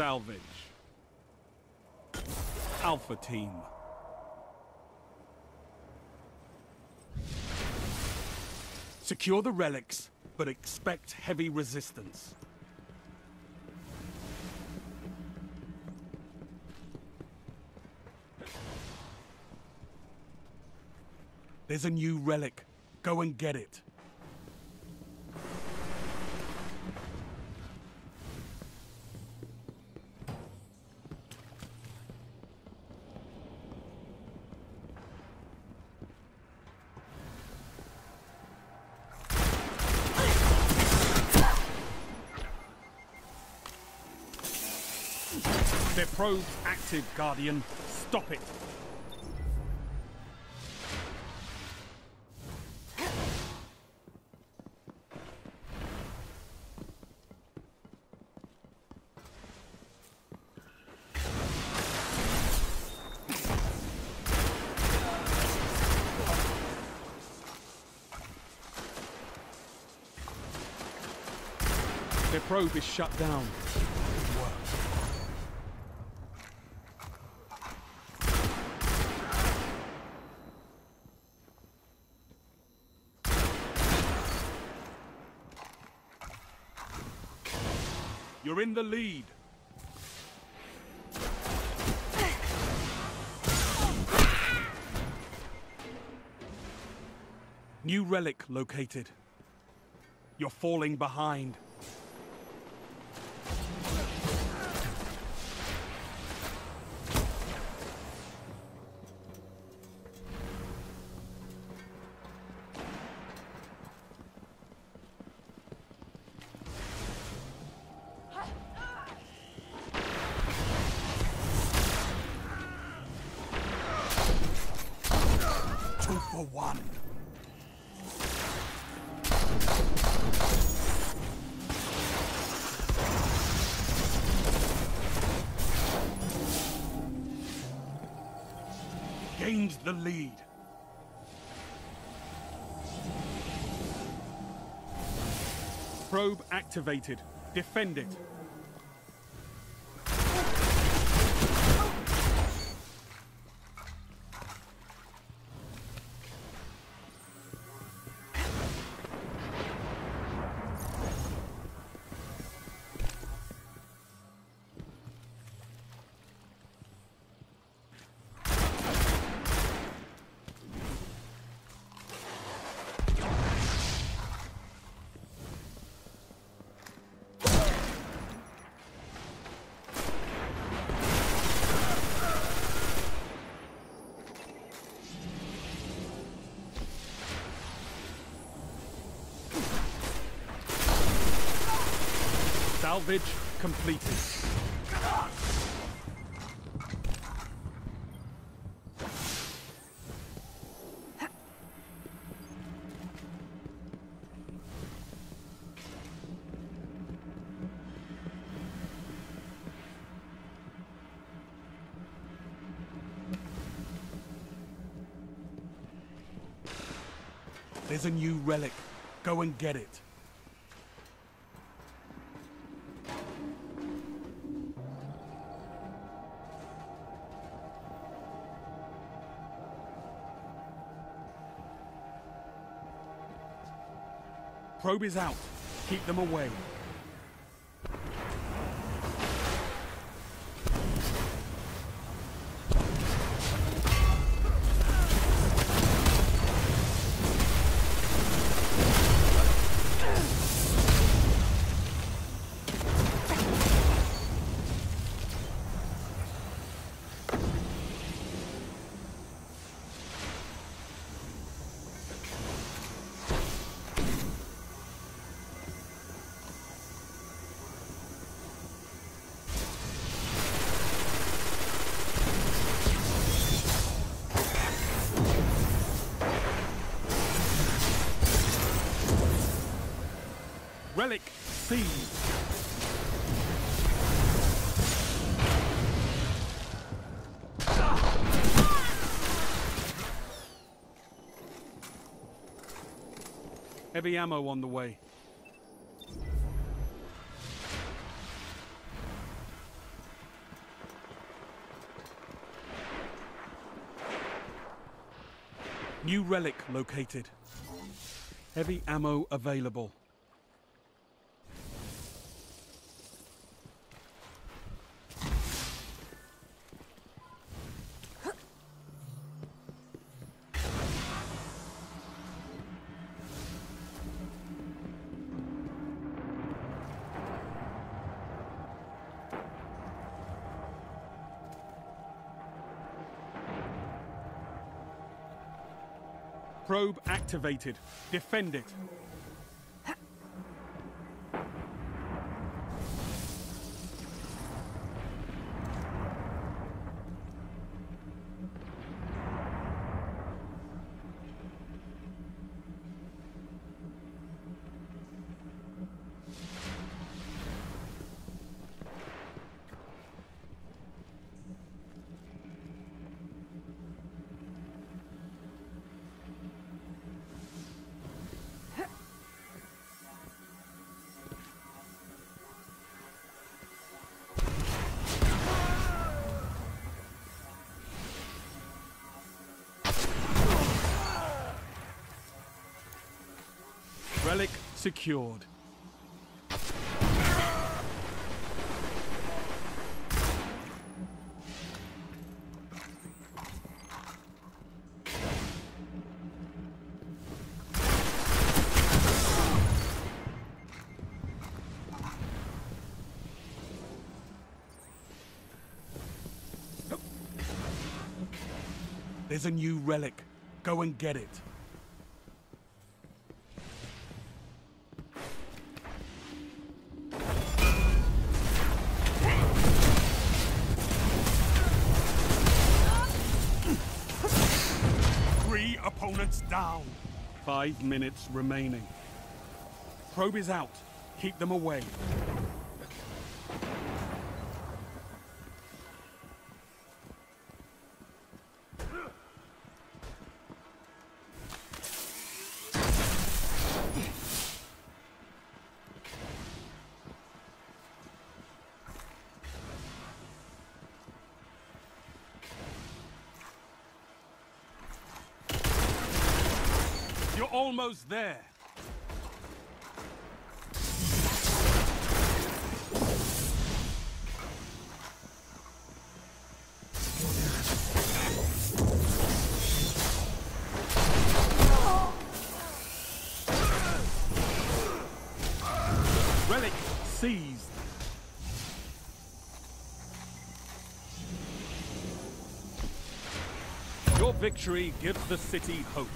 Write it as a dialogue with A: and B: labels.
A: salvage. Alpha Team. Secure the relics, but expect heavy resistance. There's a new relic. Go and get it. Their probe active, Guardian. Stop it. Their probe is shut down. You're in the lead. New relic located. You're falling behind. The lead. Probe activated. Defend it. Salvage completed. There's a new relic. Go and get it. Probe is out. Keep them away. Heavy ammo on the way. New relic located. Heavy ammo available. Probe activated. Defend it. Relic secured. There's a new relic. Go and get it.
B: Opponents down.
A: Five minutes remaining. Probe is out. Keep them away. Almost there. Relic seized. Your victory gives the city hope.